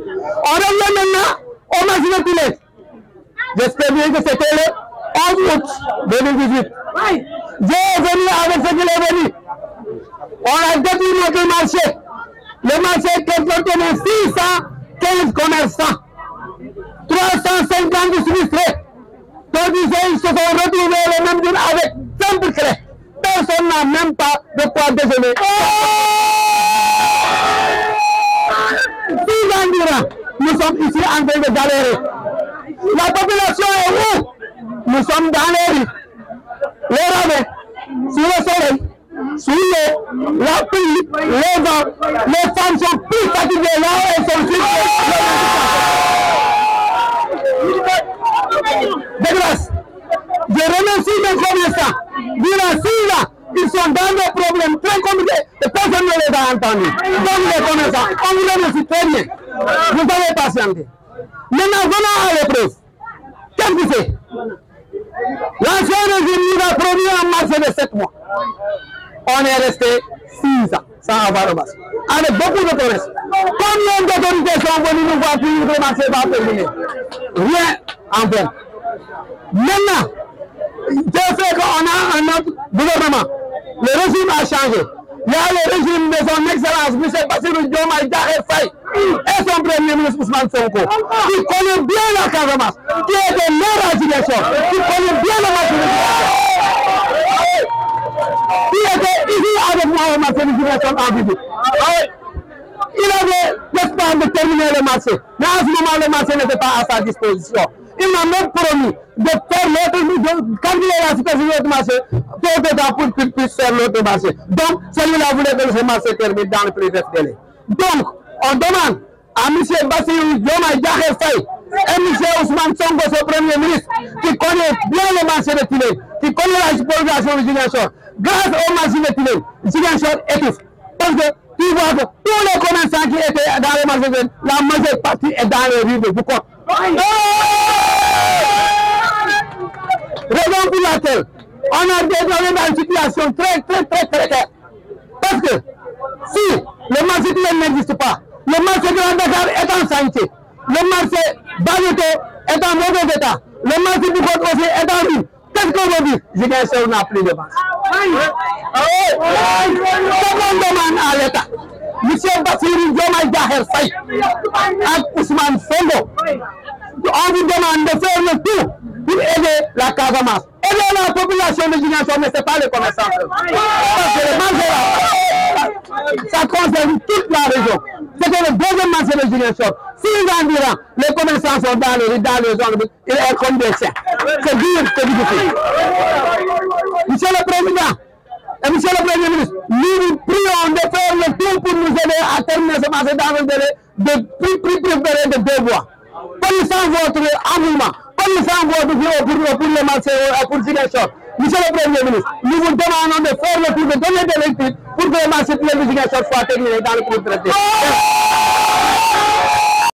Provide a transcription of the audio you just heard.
और अल्लाह नन्ना और मैक्सिमम प्लेस जिसके लिए जो सेटेल है और कुछ बेबी की जीत जो विज़िट आगे से आवश्यक लेबरी और अध्यक्ष लेकिन से लेकिन से केंद्र के में सीसा केंद्र कोनरसा त्रोसा संकांत सुमिस्रे तो भी से इसको रद्द हुए लेकिन दिन आगे संपर्क करे। तो सोना मेंपा दो पादे से Six ans nous sommes ici. La population est où Nous sommes dans les rues, les ravins, sous le soleil, sous la De grâce, sont dans des problèmes très compliqués et personne ne les a entendus. Donc les commerçants, on vous remercie très bien. Vous avez patienté. Maintenant, venons à l'épreuve. Qu'est-ce que c'est? L'ancien régime nous a promis un marché de 7 mois. On est resté 6 ans sans avoir. Avec beaucoup de commerces. Combien d'autorités sont venues nous voir pour va terminer Rien en. Maintenant, je sais qu'on a un autre gouvernement. Le régime a changé. Le régime de son excellence, M. Bassirou Diomaye Diakhar Faye, et son premier ministre Ousmane Sonko, qui connaît bien la Casamance, qui est de à qui connaît bien le marché qui en visite. Il avait l'espoir le marché, mais en ce moment, pas à sa disposition. Il m'a même promis de faire l'autre, de marché, pour que pour qu'il puisse faire l'autre marché. Donc, celui-là voulait que ce marché termine dans le plus bref délai. Donc, on demande à M. Bassirou Diomaye Diakhar Faye et M. Ousmane Sonko, son premier ministre, qui connaît bien le marché de Tilène, qui connaît la population de Ziguinchor, grâce au marché de Tilène, Ziguinchor étouffe. Parce que tu vois que tous les commerçants qui étaient dans le marché de la majeure partie est dans les rues de Boucotte. Raison on a désormais dans une situation très, très, très précaire. Parce que si le marché n'existe pas, le marché de la est en santé, le marché est en mauvais état, le marché du Côte aussi est en ruine. Qu'est-ce qu'on veut dire? Ziguinchor n'a plus de marché. Ce qu'on demande à l'État, M. Bassirou Diomaye Diakhar Faye ak Ousmane Sonko, on vous demande de faire le tout pour aider la Casamance. La population de Ziguinchor, mais ce n'est pas les commerçants. Le ça concerne toute la région. C'était le deuxième marché de durant, les commerçants sont dans les, dans les ils sont comme. C'est dur, c'est difficile. Monsieur le Président, et Monsieur le Premier ministre, nous vous prions de faire le tout pour nous aider à terminer ce marché dans un délai connaissant votre vie pour, pour le marché, pour Ziguinchor, Monsieur le Premier ministre, nous vous demandons de faire le de donner de l'électrique pour que le marché de Ziguinchor soit terminé dans le plus traité.